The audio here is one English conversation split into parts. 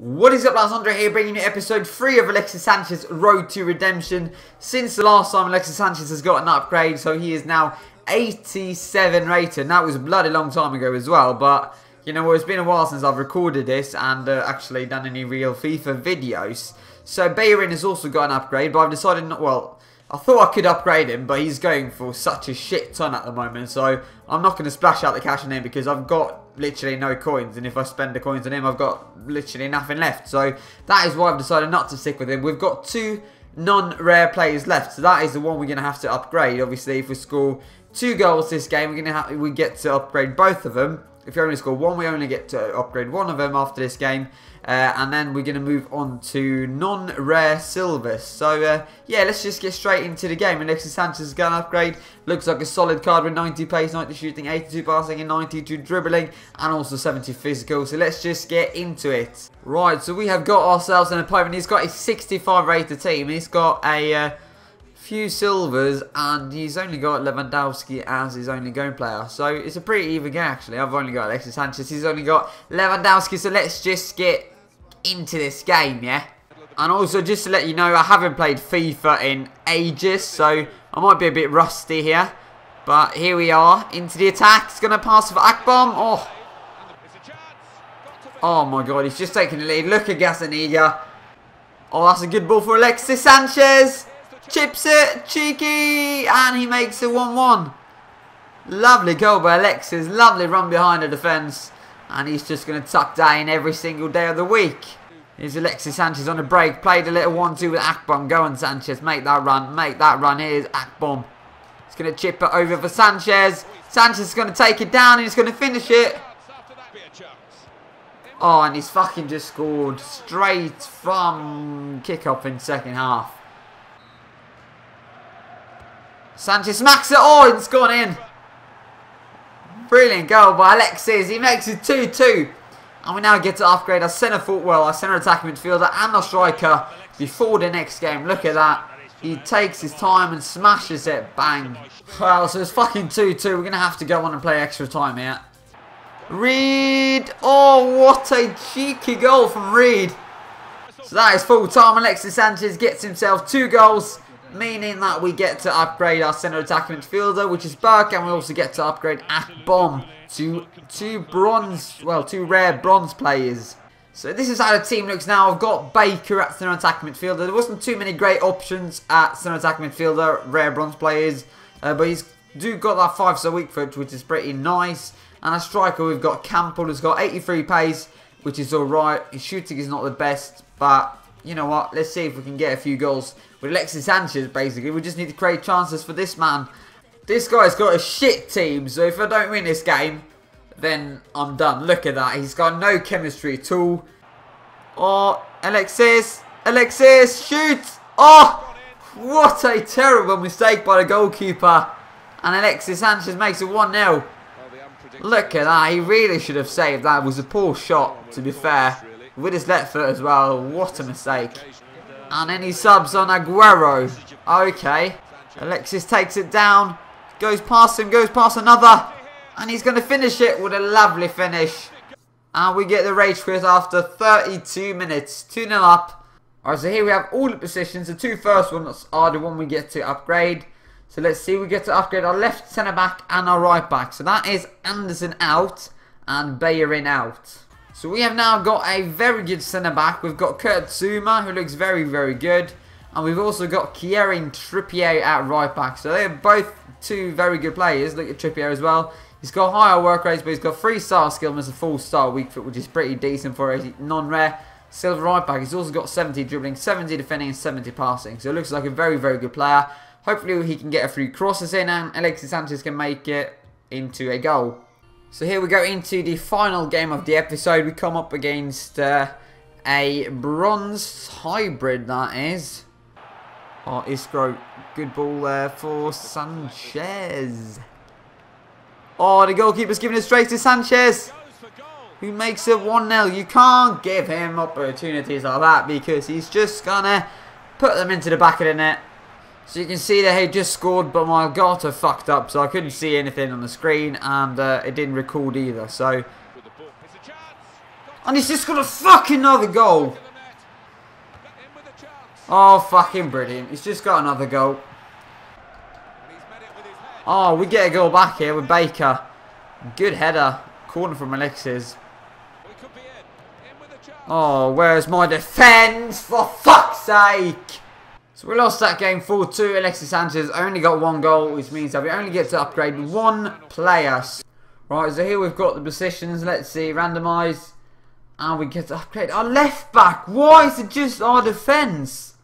What is up, lads? Andre here, bringing you episode 3 of Alexis Sanchez Road to Redemption. Since the last time Alexis Sanchez has got an upgrade, so he is now 87 rated. That was a bloody long time ago as well, but you know, it's been a while since I've recorded this and uh, actually done any real FIFA videos. So Bellerin has also got an upgrade, but I've decided not, well, I thought I could upgrade him, but he's going for such a shit ton at the moment. So I'm not going to splash out the cash on him because I've got literally no coins. And if I spend the coins on him, I've got literally nothing left. So that is why I've decided not to stick with him. We've got two non-rare players left. So that is the one we're going to have to upgrade. Obviously, if we score two goals this game, we're going to we get to upgrade both of them. If you only score one, we only get to upgrade one of them after this game. Uh, and then we're going to move on to non-rare silvers. So, uh, yeah, let's just get straight into the game. Alexis Sanchez gun upgrade. Looks like a solid card with 90 pace, 90 shooting, 82 passing, and 92 dribbling, and also 70 physical. So let's just get into it. Right, so we have got ourselves an opponent. He's got a 65 rated team. He's got a... Uh, few silvers and he's only got Lewandowski as his only game player. So it's a pretty even game actually. I've only got Alexis Sanchez. He's only got Lewandowski. So let's just get into this game, yeah? And also just to let you know, I haven't played FIFA in ages. So I might be a bit rusty here. But here we are. Into the attack. It's going to pass for Akpom. Oh. Oh my god, he's just taking the lead. Look at Gazzaniga. Oh, that's a good ball for Alexis Sanchez. Chips it, cheeky, and he makes it 1-1. Lovely goal by Alexis, lovely run behind the defence. And he's just going to tuck that in every single day of the week. Here's Alexis Sanchez on a break, played a little 1-2 with Akpom. Go on Sanchez, make that run, make that run. Here's Akpom. He's going to chip it over for Sanchez. Sanchez is going to take it down and he's going to finish it. Oh, and he's fucking just scored straight from kick-off in second half. Sanchez smacks it. Oh, it's gone in. Brilliant goal by Alexis. He makes it 2-2. And we now get to upgrade our centre forward, well, our centre attacking midfielder and our striker before the next game. Look at that. He takes his time and smashes it. Bang. Well, so it's fucking 2-2. We're going to have to go on and play extra time here. Reed. Oh, what a cheeky goal from Reed. So that is full time. Alexis Sanchez gets himself two goals meaning that we get to upgrade our centre attacking midfielder, which is Burke, and we also get to upgrade Akpom to two bronze, well, two rare bronze players. So this is how the team looks now. I've got Baker at centre attacking midfielder. There wasn't too many great options at centre attacking midfielder, rare bronze players, uh, but he's do got that 5 star weak foot, which is pretty nice. And a striker, we've got Campbell, who's got 83 pace, which is alright. His shooting is not the best, but you know what? Let's see if we can get a few goals with Alexis Sanchez, basically. We just need to create chances for this man. This guy's got a shit team, so if I don't win this game, then I'm done. Look at that. He's got no chemistry at all. Oh, Alexis. Alexis, shoot. Oh, what a terrible mistake by the goalkeeper. And Alexis Sanchez makes it 1-0. Look at that. He really should have saved that. It was a poor shot, to be fair. With his left foot as well. What a mistake. And he subs on Aguero. Okay. Alexis takes it down. Goes past him. Goes past another. And he's going to finish it with a lovely finish. And we get the rage quit after 32 minutes. 2-0 up. Alright, so here we have all the positions. The two first ones are the one we get to upgrade. So let's see, we get to upgrade our left centre back and our right back. So that is Anderson out and Bellerin out. So we have now got a very good centre back. We've got Kurt Zouma, who looks very, very good. And we've also got Kieran Trippier at right back. So they're both two very good players. Look at Trippier as well. He's got higher work rates, but he's got 3 star skill and a full star weak foot, which is pretty decent for a non-rare silver right back. He's also got 70 dribbling, 70 defending, and 70 passing. So it looks like a very, very good player. Hopefully he can get a few crosses in and Alexis Sanchez can make it into a goal. So here we go into the final game of the episode. We come up against uh, a bronze hybrid, that is. Oh, Isco, good ball there for Sanchez. Oh, the goalkeeper's giving it straight to Sanchez. Who makes it 1-0. You can't give him opportunities like that because he's just going to put them into the back of the net. So you can see that he just scored, but my Elgato fucked up, so I couldn't see anything on the screen, and uh, it didn't record either. So, And he's just got a fucking another goal. Oh, fucking brilliant. He's just got another goal. Oh, we get a goal back here with Baker. Good header. Corner from Alexis. Oh, where's my defence? For fuck's sake! So we lost that game 4-2. Alexis Sanchez only got one goal, which means that we only get to upgrade one player. Right, so here we've got the positions. Let's see, randomise. And we get to upgrade our left back. Why is it just our defence?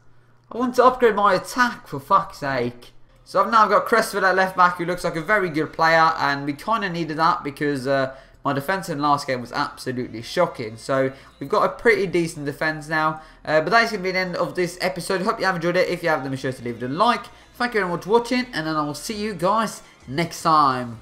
I want to upgrade my attack, for fuck's sake. So I've now got Cresswell at left back, who looks like a very good player. And we kind of needed that because uh, my defence in last game was absolutely shocking. So we've got a pretty decent defence now. Uh, but that's going to be the end of this episode. Hope you have enjoyed it. If you have, then be sure to leave it a like. Thank you very much for watching. And then I will see you guys next time.